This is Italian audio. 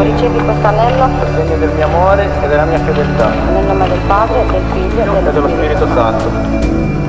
Diego, ricevi questo anello a segno del mio amore e della mia fedeltà. Nel nome del Padre, del Figlio e dello Spirito Santo.